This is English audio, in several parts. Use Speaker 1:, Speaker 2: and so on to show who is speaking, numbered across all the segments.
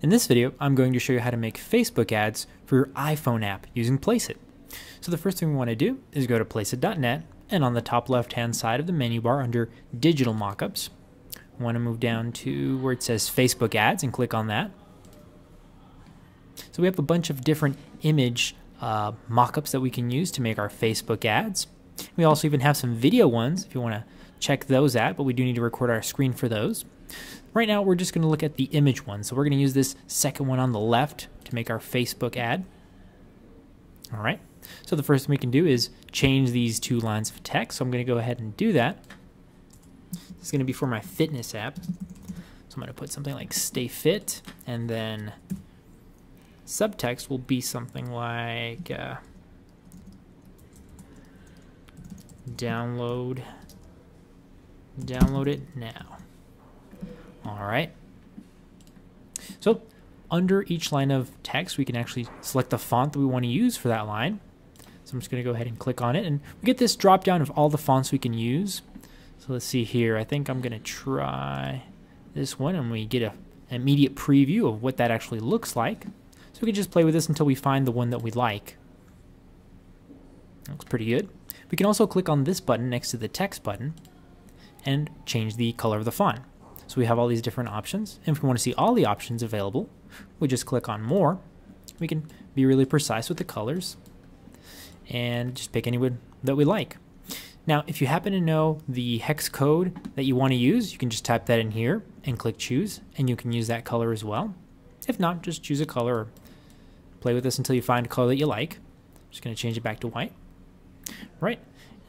Speaker 1: In this video, I'm going to show you how to make Facebook ads for your iPhone app using Placeit. So the first thing we want to do is go to placeit.net and on the top left hand side of the menu bar under digital mockups, we want to move down to where it says Facebook ads and click on that. So we have a bunch of different image uh, mockups that we can use to make our Facebook ads. We also even have some video ones if you want to check those out, but we do need to record our screen for those. Right now, we're just going to look at the image one. So we're going to use this second one on the left to make our Facebook ad. All right. So the first thing we can do is change these two lines of text. So I'm going to go ahead and do that. This is going to be for my fitness app. So I'm going to put something like stay fit and then subtext will be something like uh, download download it now. All right. So under each line of text, we can actually select the font that we want to use for that line. So I'm just going to go ahead and click on it. And we get this drop down of all the fonts we can use. So let's see here. I think I'm going to try this one and we get a, an immediate preview of what that actually looks like. So we can just play with this until we find the one that we like. Looks pretty good. We can also click on this button next to the text button and change the color of the font. So we have all these different options. And if we want to see all the options available, we just click on more. We can be really precise with the colors and just pick any one that we like. Now, if you happen to know the hex code that you want to use, you can just type that in here and click choose, and you can use that color as well. If not, just choose a color or play with this until you find a color that you like. I'm just going to change it back to white. Right,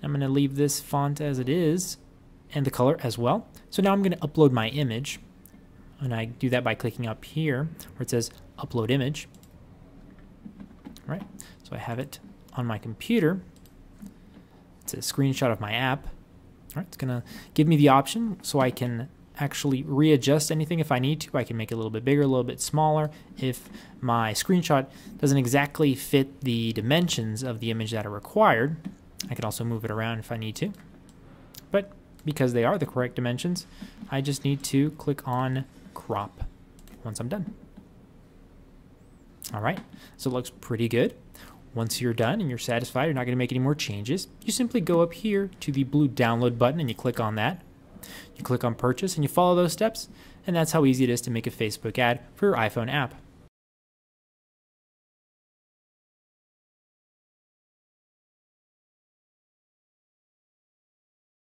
Speaker 1: I'm going to leave this font as it is and the color as well. So now I'm going to upload my image. And I do that by clicking up here where it says upload image. Right. So I have it on my computer. It's a screenshot of my app. All right. It's going to give me the option so I can actually readjust anything if I need to. I can make it a little bit bigger, a little bit smaller. If my screenshot doesn't exactly fit the dimensions of the image that are required, I can also move it around if I need to. But because they are the correct dimensions, I just need to click on crop once I'm done. All right, so it looks pretty good. Once you're done and you're satisfied, you're not going to make any more changes. You simply go up here to the blue download button and you click on that. You click on purchase and you follow those steps, and that's how easy it is to make a Facebook ad for your iPhone app.